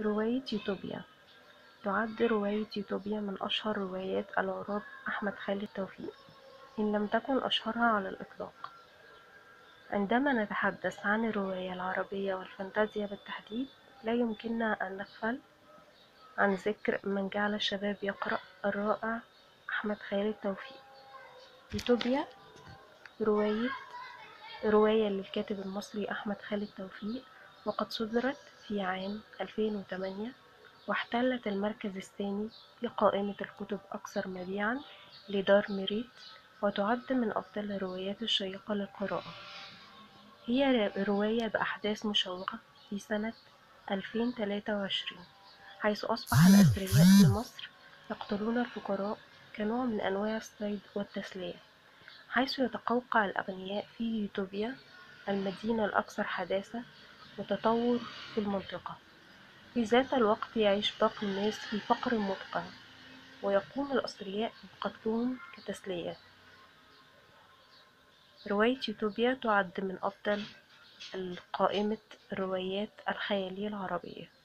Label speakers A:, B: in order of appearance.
A: رواية يوتوبيا. تعد رواية يوتوبيا من أشهر روايات العراب أحمد خالد توفيق. إن لم تكن أشهرها على الإطلاق. عندما نتحدث عن الرواية العربية والفانتازيا بالتحديد لا يمكننا أن نغفل عن ذكر من جعل الشباب يقرأ الرائع أحمد خالد توفيق. يوتوبيا رواية رواية للكاتب المصري أحمد خالد توفيق وقد صدرت في عام 2008 واحتلت المركز الثاني في قائمة الكتب أكثر مبيعًا لدار ميريت وتعد من أفضل الروايات الشيقة للقراءة. هي رواية بأحداث مشوقة في سنة 2023 حيث أصبح الأثرياء في مصر يقتلون الفقراء كنوع من أنواع الصيد والتسلية حيث يتقوقع الأغنياء في يوتوبيا المدينة الأكثر حداثة وتطور في المنطقة. في ذات الوقت يعيش باقي الناس في فقر مدقع ويقوم الأثرياء بقتلهم كتسلية رواية يوتوبيا تعد من أفضل قائمة الروايات الخيالية العربية.